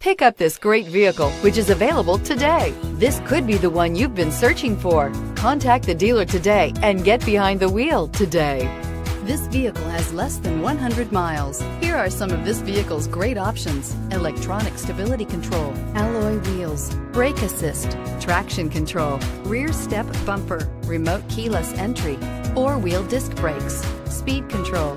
Pick up this great vehicle, which is available today. This could be the one you've been searching for. Contact the dealer today and get behind the wheel today. This vehicle has less than 100 miles. Here are some of this vehicle's great options. Electronic stability control, alloy wheels, brake assist, traction control, rear step bumper, remote keyless entry, four-wheel disc brakes, speed control,